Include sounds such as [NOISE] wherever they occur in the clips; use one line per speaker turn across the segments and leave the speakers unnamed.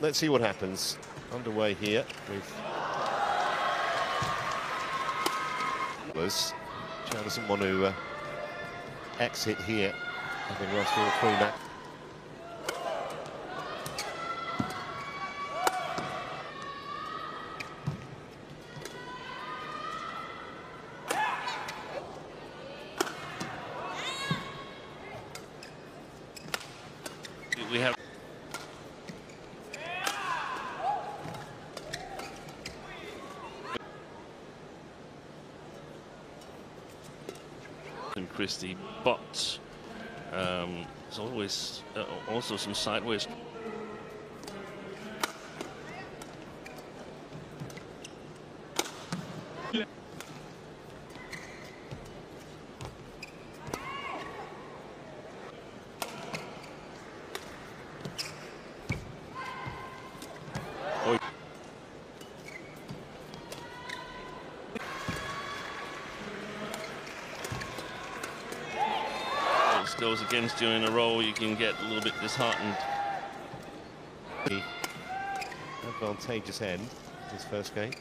Let's see what happens. Underway here with doesn't want to uh, exit here, having lost all three matches.
And Christie, but um, there's always uh, also some sideways. Oh, goes against you in a row, you can get a little bit disheartened.
Advantageous end his first game.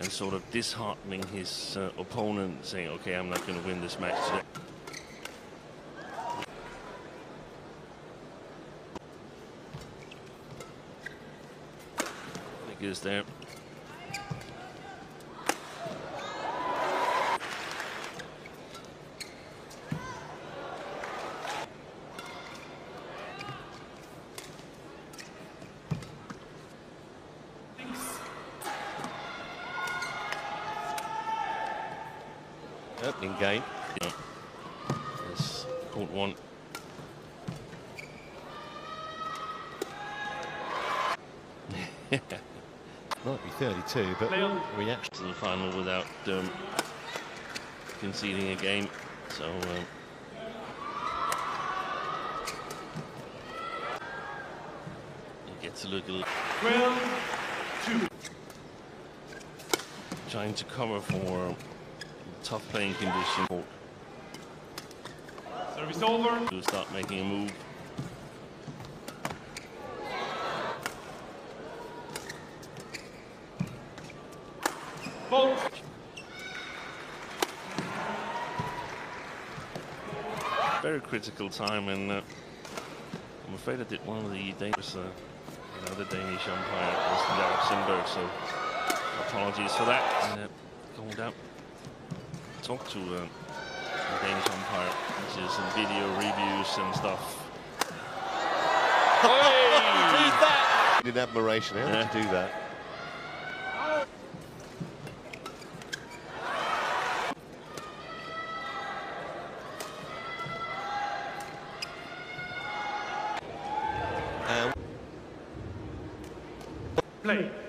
And sort of disheartening his uh, opponent, saying, okay, I'm not going to win this match today. Is there.
Opening game.
Yeah. Yes, court one. [LAUGHS]
Might be 32, but reaction.
to the final without um, conceding a game. So um, he gets a look a little. Trying to cover for tough playing condition
Service over.
to start making a move.
Vote.
Very critical time, and uh, I'm afraid I did one of the dangerous. Uh, another Danish umpire was Jakob Sindberg, so apologies for that. And, uh, going down, talk to uh, the Danish umpire, which is some video reviews and stuff.
In admiration, how did you do that?
Play.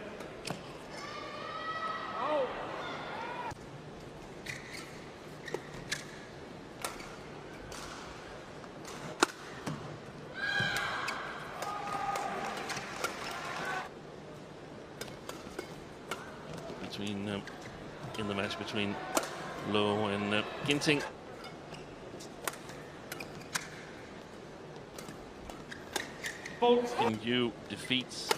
Between um, in the match between Loh and uh, Ginting. You defeats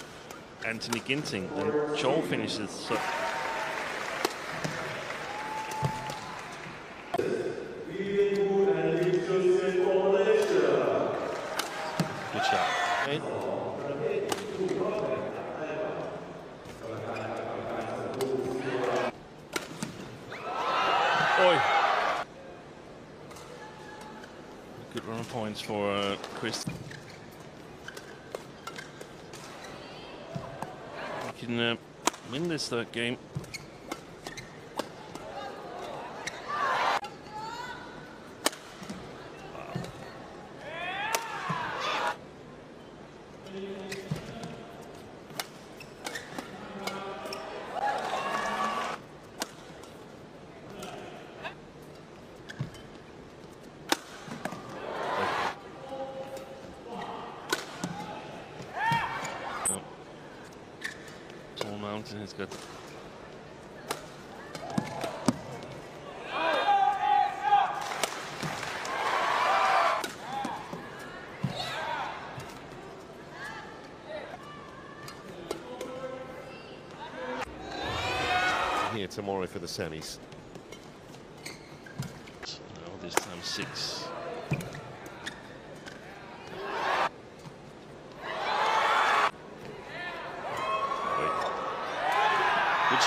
Anthony Ginting, then Shaw finishes good shot. Oi. Good run of points for uh, Chris. We can uh, win this third game. It's good.
Here tomorrow for the semis.
Now this time six.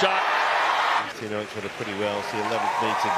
Shot.
Two know each other pretty well. See 11th meeting.